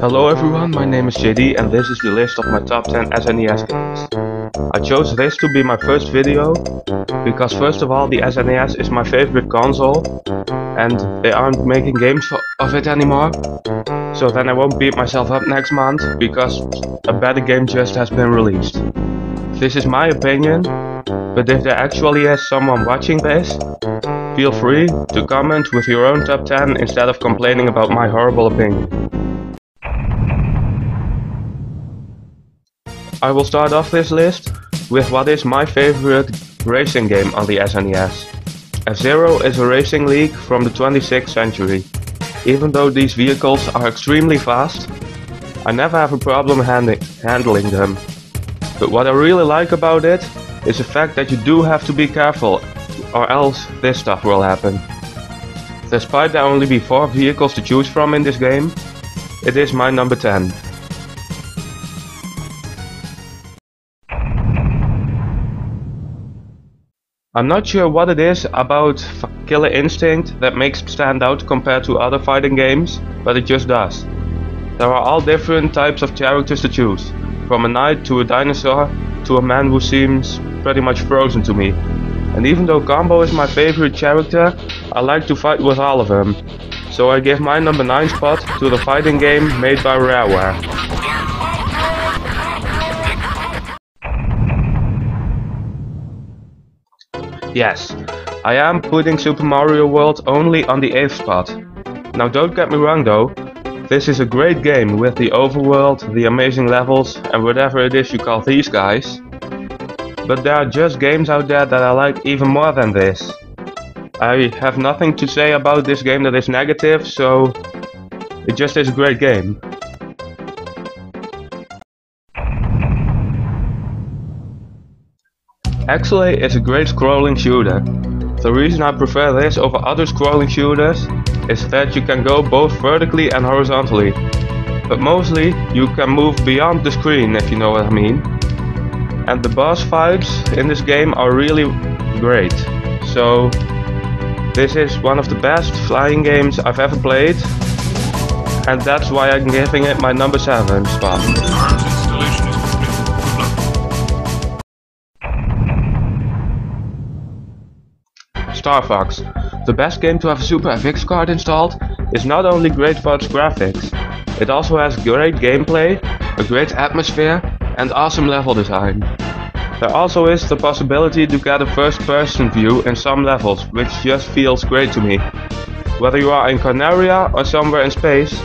Hello everyone, my name is JD and this is the list of my top 10 SNES games. I chose this to be my first video because first of all the SNES is my favorite console and they aren't making games of it anymore. So then I won't beat myself up next month because a better game just has been released. This is my opinion, but if there actually is someone watching this, feel free to comment with your own top 10 instead of complaining about my horrible opinion. I will start off this list with what is my favorite racing game on the SNES. F-Zero is a racing league from the 26th century. Even though these vehicles are extremely fast, I never have a problem handling them. But what I really like about it is the fact that you do have to be careful or else this stuff will happen. Despite there only be 4 vehicles to choose from in this game, it is my number 10. I'm not sure what it is about Killer Instinct that makes it stand out compared to other fighting games, but it just does. There are all different types of characters to choose, from a knight to a dinosaur to a man who seems pretty much frozen to me. And even though Combo is my favorite character, I like to fight with all of them. So I give my number 9 spot to the fighting game made by Rareware. Yes, I am putting Super Mario World only on the 8th spot. Now don't get me wrong though, this is a great game with the overworld, the amazing levels and whatever it is you call these guys. But there are just games out there that I like even more than this. I have nothing to say about this game that is negative, so it just is a great game. Axelay is a great scrolling shooter. The reason I prefer this over other scrolling shooters is that you can go both vertically and horizontally. But mostly you can move beyond the screen if you know what I mean. And the boss fights in this game are really great. So this is one of the best flying games I've ever played. And that's why I'm giving it my number 7 spot. Star Fox. The best game to have a Super FX card installed is not only great for its graphics, it also has great gameplay, a great atmosphere and awesome level design. There also is the possibility to get a first person view in some levels, which just feels great to me. Whether you are in Corneria or somewhere in space,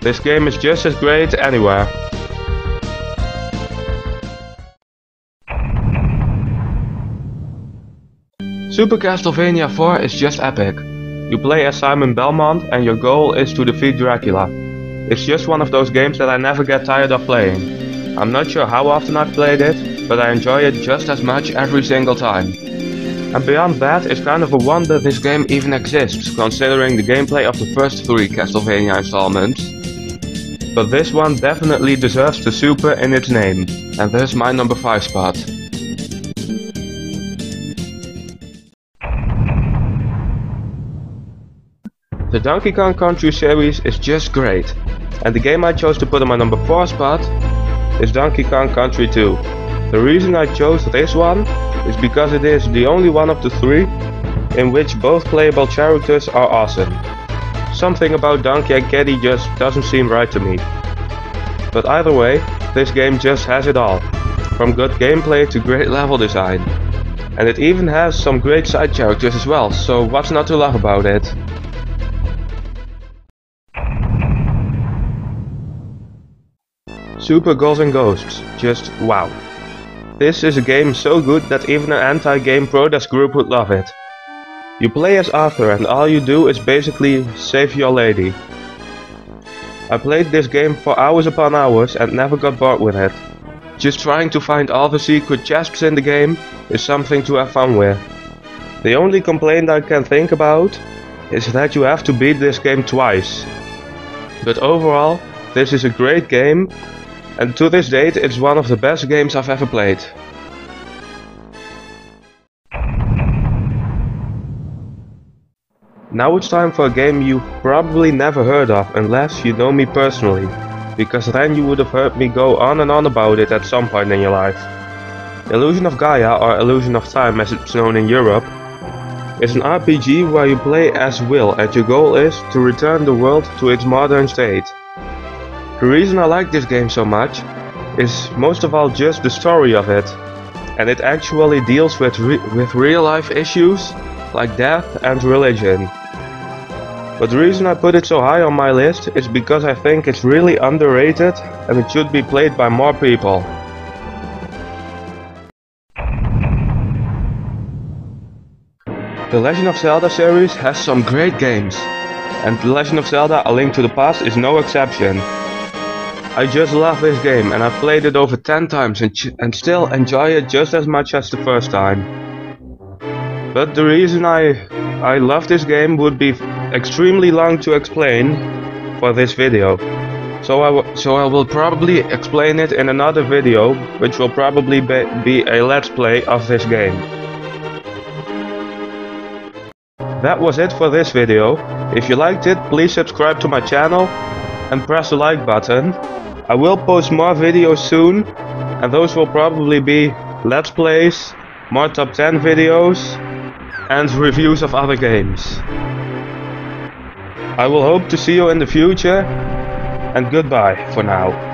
this game is just as great anywhere. Super Castlevania 4 is just epic. You play as Simon Belmont and your goal is to defeat Dracula. It's just one of those games that I never get tired of playing. I'm not sure how often I've played it, but I enjoy it just as much every single time. And beyond that, it's kind of a wonder this game even exists, considering the gameplay of the first three Castlevania installments. But this one definitely deserves the Super in its name, and thus my number 5 spot. The Donkey Kong Country series is just great, and the game I chose to put on my number 4 spot is Donkey Kong Country 2. The reason I chose this one is because it is the only one of the three in which both playable characters are awesome. Something about Donkey and Kiddy just doesn't seem right to me. But either way, this game just has it all, from good gameplay to great level design. And it even has some great side characters as well, so what's not to love about it? Super Ghouls and Ghosts, just wow. This is a game so good that even an anti-game protest group would love it. You play as Arthur and all you do is basically save your lady. I played this game for hours upon hours and never got bored with it. Just trying to find all the secret chests in the game is something to have fun with. The only complaint I can think about is that you have to beat this game twice. But overall, this is a great game and to this date it's one of the best games I've ever played. Now it's time for a game you've probably never heard of unless you know me personally, because then you would have heard me go on and on about it at some point in your life. Illusion of Gaia, or Illusion of Time as it's known in Europe, is an RPG where you play as Will and your goal is to return the world to its modern state. The reason I like this game so much is most of all just the story of it, and it actually deals with, re with real life issues like death and religion. But the reason I put it so high on my list is because I think it's really underrated and it should be played by more people. The Legend of Zelda series has some great games, and The Legend of Zelda A Link to the Past is no exception. I just love this game and I've played it over 10 times and, and still enjoy it just as much as the first time. But the reason I, I love this game would be extremely long to explain for this video. So I, so I will probably explain it in another video, which will probably be, be a let's play of this game. That was it for this video. If you liked it, please subscribe to my channel and press the like button. I will post more videos soon and those will probably be let's plays, more top 10 videos and reviews of other games. I will hope to see you in the future and goodbye for now.